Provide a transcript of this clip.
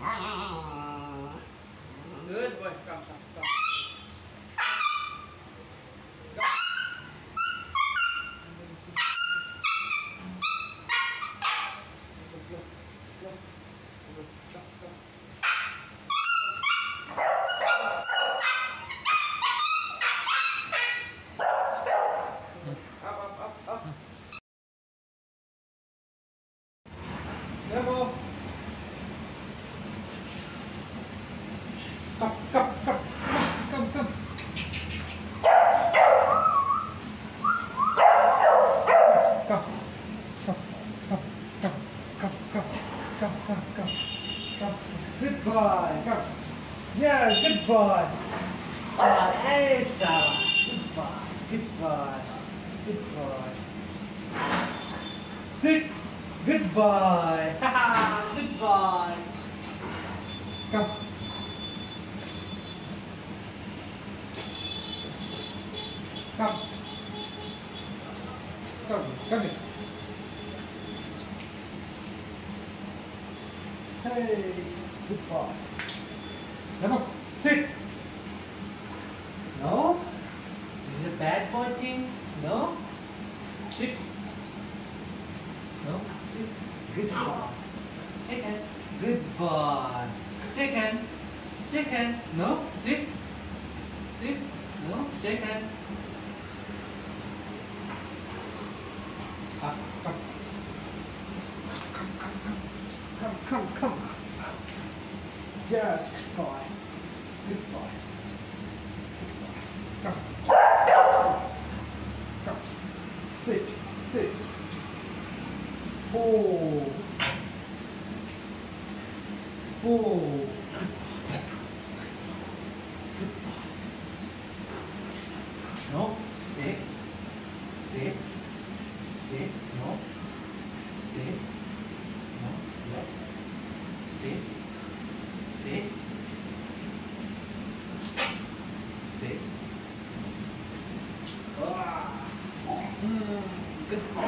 Good boy, come, come, come. Go. Up, up, up. Level. Come, come. Come, come, come, come, come, come, come, come, come, come. Good boy, come. Yes, good boy. Ah, hey, Sala. Good boy, good boy, good boy. Sit. Good boy. good boy. Come. Come. Come, come here. Hey, good boy. Come on, sit. No? This is a bad boy thing? No? Sit. No? Sit. Good boy. Second. Good boy. Second. Second. No? Sit. Sit. No? Second. Come, come. Come, come, come. Come. Yes, good boy. Good boy. Come. Come. Sit, sit. Oh. Oh. No, stay. Stay. Stay. No. Stay. No. Yes. Stay. Stay. Stay. Ah. Mm, good.